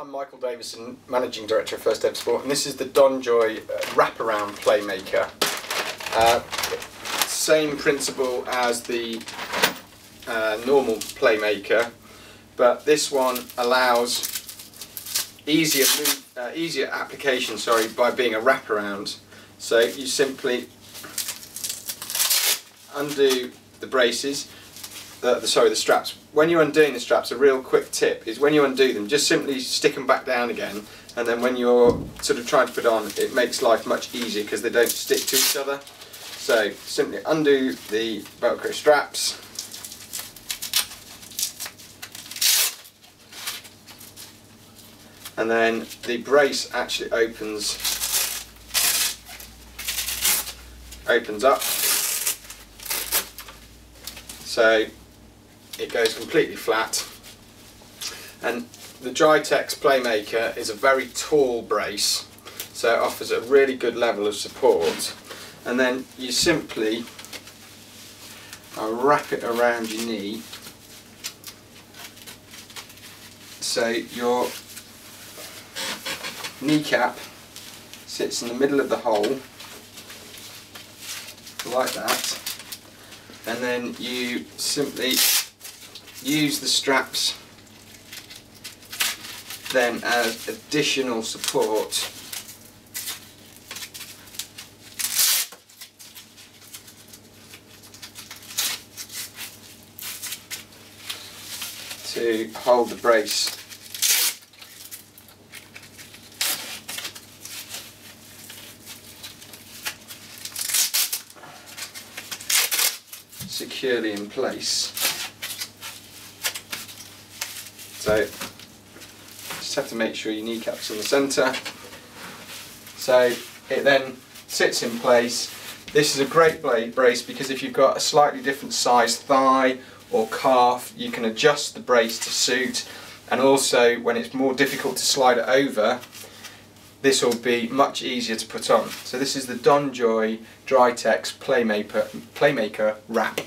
I'm Michael Davison, Managing Director of First Aid 4 Sport, and this is the DonJoy uh, wraparound playmaker. Uh, same principle as the uh, normal playmaker, but this one allows easier move, uh, easier application. Sorry, by being a wraparound. So you simply undo the braces the, the, sorry the straps. When you're undoing the straps a real quick tip is when you undo them just simply stick them back down again and then when you're sort of trying to put on it makes life much easier because they don't stick to each other. So simply undo the velcro straps. And then the brace actually opens opens up. So it goes completely flat. And the Drytex Playmaker is a very tall brace so it offers a really good level of support. And then you simply uh, wrap it around your knee. So your kneecap sits in the middle of the hole like that. And then you simply use the straps then as additional support to hold the brace securely in place. So just have to make sure your kneecap's in the centre. So it then sits in place. This is a great blade brace because if you've got a slightly different size thigh or calf you can adjust the brace to suit and also when it's more difficult to slide it over this will be much easier to put on. So this is the DonJoy Drytex Playmaker, Playmaker Wrap.